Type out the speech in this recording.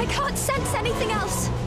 I can't sense anything else.